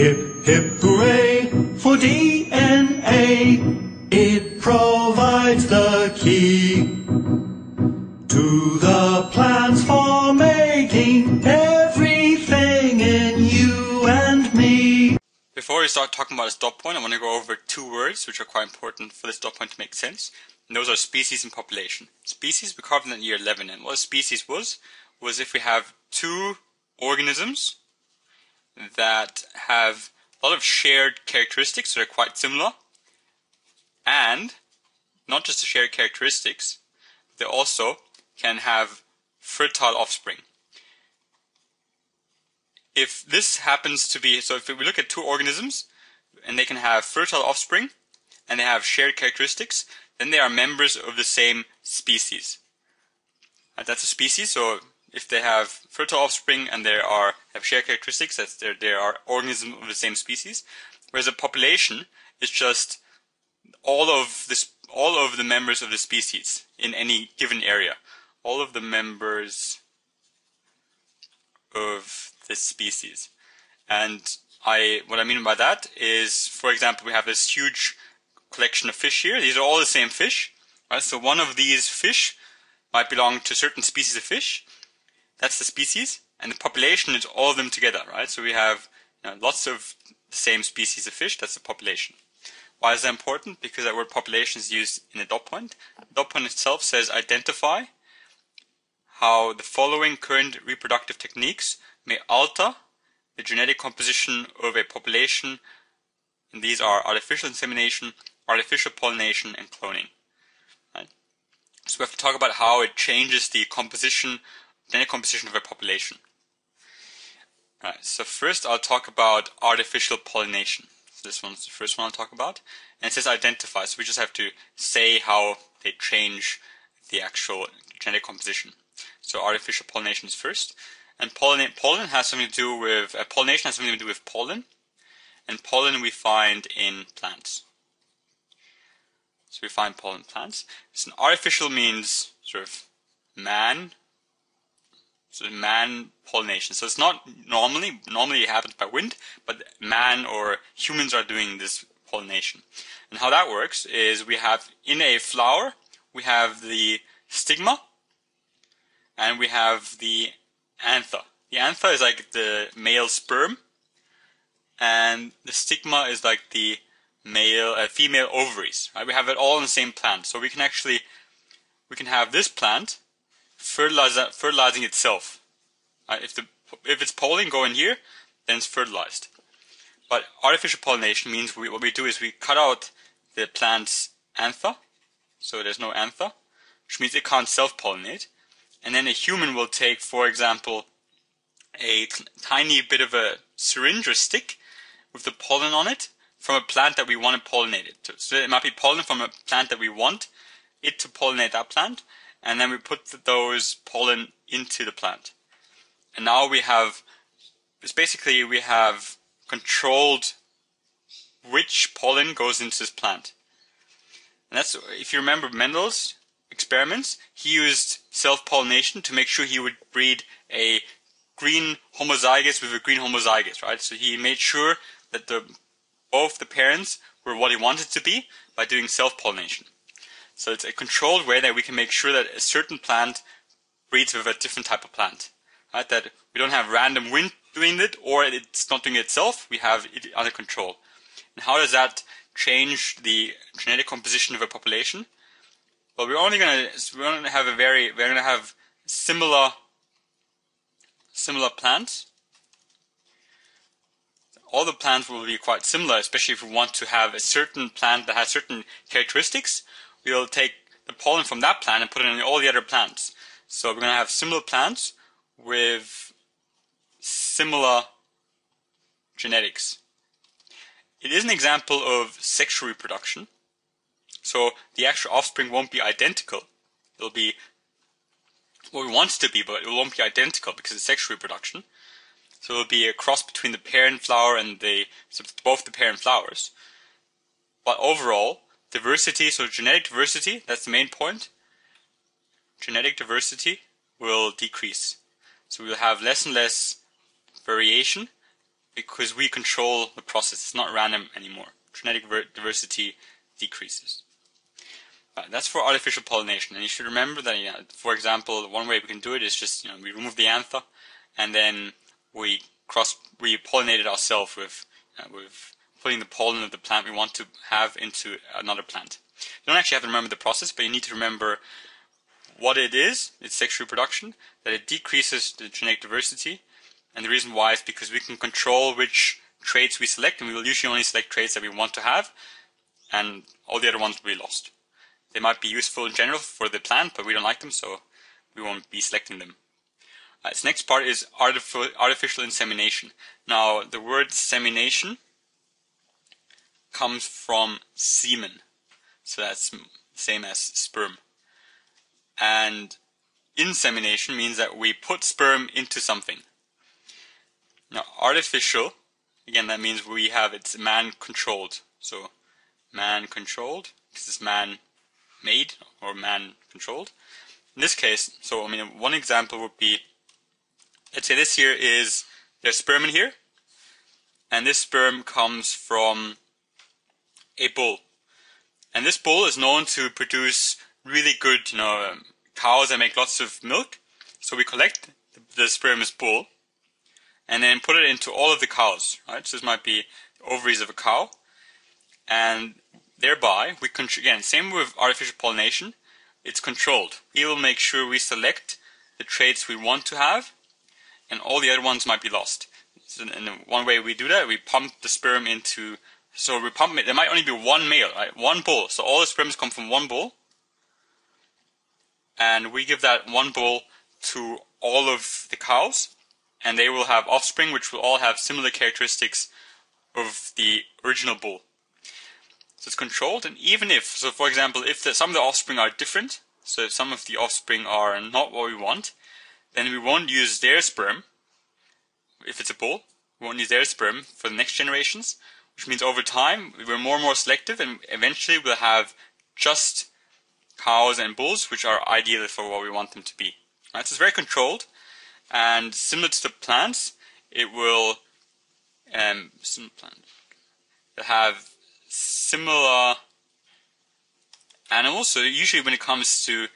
Hip, hip, hooray for DNA. It provides the key to the plans for making everything in you and me. Before we start talking about a dot point, I want to go over two words which are quite important for this dot point to make sense. And those are species and population. Species we covered in year 11, and what a species was, was if we have two organisms that have a lot of shared characteristics that are quite similar, and not just the shared characteristics, they also can have fertile offspring. If this happens to be, so if we look at two organisms and they can have fertile offspring and they have shared characteristics, then they are members of the same species. And that's a species, so if they have fertile offspring and they are have shared characteristics, that they they are organisms of the same species. Whereas a population is just all of this, all of the members of the species in any given area, all of the members of the species. And I, what I mean by that is, for example, we have this huge collection of fish here. These are all the same fish, right? So one of these fish might belong to certain species of fish, that's the species, and the population is all of them together, right? So we have you know, lots of the same species of fish, that's the population. Why is that important? Because that word population is used in a dot point. The dot point itself says identify how the following current reproductive techniques may alter the genetic composition of a population, and these are artificial insemination, artificial pollination, and cloning. Right? So we have to talk about how it changes the composition genetic composition of a population. Alright, so first I'll talk about artificial pollination. So this one's the first one I'll talk about. And it says identify, so we just have to say how they change the actual genetic composition. So artificial pollination is first. And pollen, pollen has something to do with, uh, pollination has something to do with pollen. And pollen we find in plants. So we find pollen plants. So artificial means sort of man so man pollination. So it's not normally, normally it happens by wind, but man or humans are doing this pollination. And how that works is we have in a flower, we have the stigma and we have the anther. The anther is like the male sperm and the stigma is like the male, uh, female ovaries. Right? We have it all in the same plant. So we can actually, we can have this plant fertilizing itself. Uh, if the if it's pollen going here, then it's fertilized. But artificial pollination means we, what we do is we cut out the plant's anther, so there's no anther, which means it can't self-pollinate. And then a human will take, for example, a tiny bit of a syringe or stick with the pollen on it from a plant that we want to pollinate it to. So it might be pollen from a plant that we want it to pollinate that plant, and then we put those pollen into the plant. And now we have, it's basically we have controlled which pollen goes into this plant. And that's, if you remember Mendel's experiments, he used self-pollination to make sure he would breed a green homozygous with a green homozygous, right? So he made sure that the, both the parents were what he wanted to be by doing self-pollination. So it's a controlled way that we can make sure that a certain plant breeds with a different type of plant. Right? That we don't have random wind doing it or it's not doing it itself. We have it under control. And how does that change the genetic composition of a population? Well, we're only gonna we're gonna have a very we're gonna have similar similar plants. All the plants will be quite similar, especially if we want to have a certain plant that has certain characteristics we'll take the pollen from that plant and put it in all the other plants. So we're going to have similar plants with similar genetics. It is an example of sexual reproduction. So the actual offspring won't be identical. It'll be what it wants to be, but it won't be identical because it's sexual reproduction. So it'll be a cross between the parent flower and the both the parent flowers. But overall, diversity, so genetic diversity, that's the main point. Genetic diversity will decrease. So we'll have less and less variation because we control the process. It's not random anymore. Genetic diversity decreases. That's for artificial pollination, and you should remember that, you know, for example, one way we can do it is just you know we remove the anther, and then we cross we pollinate it ourselves with uh, with putting the pollen of the plant we want to have into another plant. You don't actually have to remember the process, but you need to remember what it is, it's sexual reproduction, that it decreases the genetic diversity, and the reason why is because we can control which traits we select, and we will usually only select traits that we want to have, and all the other ones will be lost. They might be useful in general for the plant, but we don't like them, so we won't be selecting them. Uh, its next part is artificial insemination. Now, the word semination comes from semen. So that's same as sperm. And insemination means that we put sperm into something. Now, artificial, again, that means we have it's man controlled. So, man controlled, this is man made or man controlled. In this case, so I mean, one example would be let's say this here is there's sperm in here, and this sperm comes from a bull. And this bull is known to produce really good, you know, um, cows that make lots of milk. So we collect the, the sperm as bull and then put it into all of the cows, right? So this might be ovaries of a cow. And thereby, we con- again, same with artificial pollination, it's controlled. We will make sure we select the traits we want to have, and all the other ones might be lost. So, and one way we do that, we pump the sperm into so we pump. There might only be one male, right? One bull. So all the sperms come from one bull. And we give that one bull to all of the cows. And they will have offspring which will all have similar characteristics of the original bull. So it's controlled. And even if, so for example, if the, some of the offspring are different, so if some of the offspring are not what we want, then we won't use their sperm. If it's a bull, we won't use their sperm for the next generations which means over time we're more and more selective and eventually we'll have just cows and bulls which are ideal for what we want them to be. Right? So it's very controlled and similar to the plants it will um, plant, have similar animals. So usually when it comes to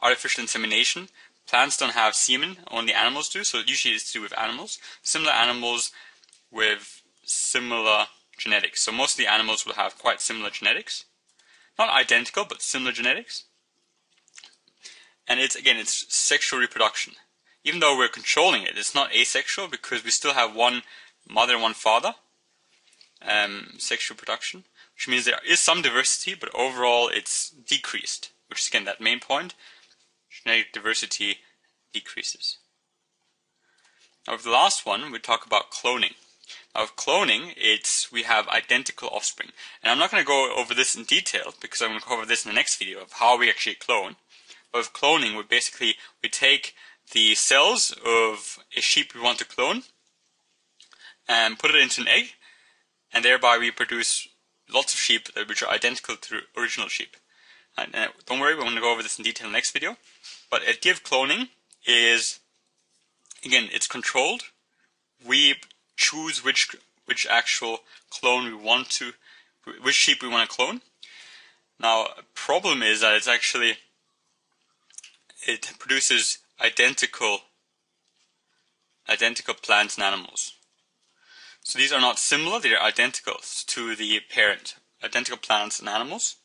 artificial insemination, plants don't have semen, only animals do. So usually it's to do with animals. Similar animals with similar genetics. So most of the animals will have quite similar genetics. Not identical, but similar genetics. And it's, again, it's sexual reproduction. Even though we're controlling it, it's not asexual because we still have one mother and one father. Um, sexual production, which means there is some diversity, but overall it's decreased, which is again that main point. Genetic diversity decreases. Now, with the last one, we talk about cloning of cloning, it's we have identical offspring. And I'm not going to go over this in detail because I'm going to cover this in the next video of how we actually clone. But with cloning, we basically we take the cells of a sheep we want to clone and put it into an egg, and thereby we produce lots of sheep which are identical to original sheep. And, don't worry, we're going to go over this in detail in the next video. But idea cloning is, again, it's controlled. We choose which which actual clone we want to, which sheep we want to clone. Now, problem is that it's actually it produces identical identical plants and animals. So these are not similar; they are identical to the parent, identical plants and animals.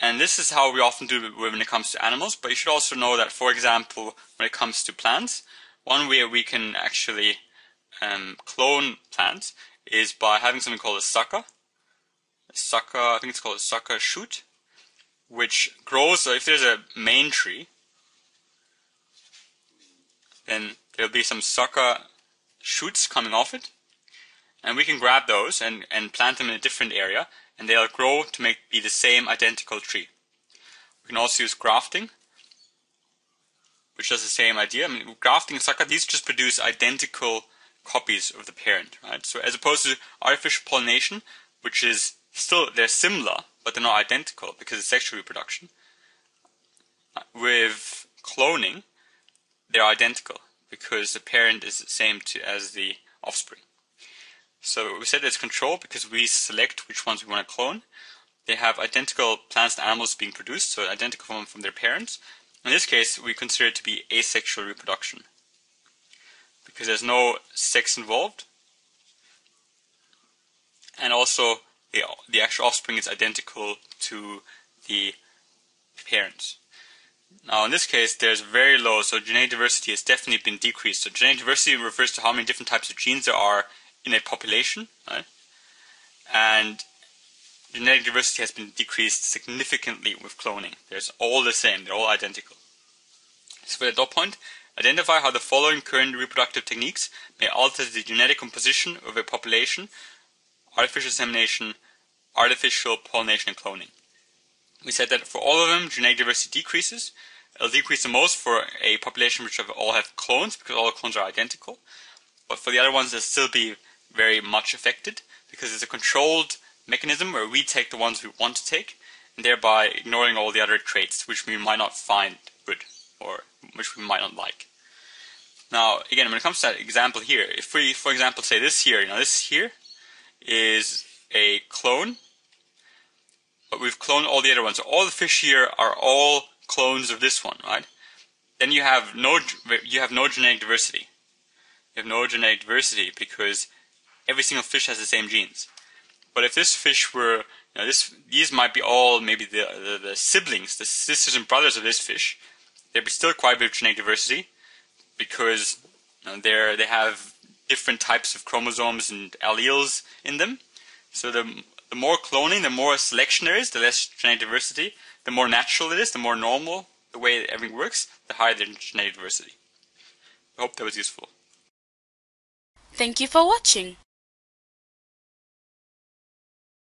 And this is how we often do it when it comes to animals. But you should also know that, for example, when it comes to plants, one way we can actually um, clone plants is by having something called a sucker. A sucker, I think it's called a sucker shoot, which grows. So if there's a main tree, then there'll be some sucker shoots coming off it, and we can grab those and, and plant them in a different area, and they'll grow to make be the same identical tree. We can also use grafting, which does the same idea. I mean, grafting and sucker, these just produce identical copies of the parent, right? So as opposed to artificial pollination, which is still, they're similar, but they're not identical because it's sexual reproduction. With cloning, they're identical because the parent is the same to, as the offspring. So we said it's control because we select which ones we want to clone. They have identical plants and animals being produced, so identical from, from their parents. In this case, we consider it to be asexual reproduction because there's no sex involved, and also the, the actual offspring is identical to the parents. Now, in this case, there's very low, so genetic diversity has definitely been decreased. So, genetic diversity refers to how many different types of genes there are in a population, right? And genetic diversity has been decreased significantly with cloning. There's all the same, they're all identical. So, for the dot point, identify how the following current reproductive techniques may alter the genetic composition of a population artificial insemination, artificial pollination, and cloning. We said that for all of them, genetic diversity decreases. It'll decrease the most for a population which all have clones because all the clones are identical. But for the other ones, they'll still be very much affected because it's a controlled mechanism where we take the ones we want to take and thereby ignoring all the other traits which we might not find good or which we might not like. Now, again, when it comes to that example here, if we, for example, say this here, you know, this here is a clone, but we've cloned all the other ones. So all the fish here are all clones of this one, right? Then you have no you have no genetic diversity. You have no genetic diversity because every single fish has the same genes. But if this fish were, you know, this these might be all maybe the, the, the siblings, the sisters and brothers of this fish. There'd be still quite a bit of genetic diversity because you know, they're they have different types of chromosomes and alleles in them. So the, the more cloning, the more selection there is, the less genetic diversity. The more natural it is, the more normal the way that everything works, the higher the genetic diversity. I hope that was useful. Thank you for watching.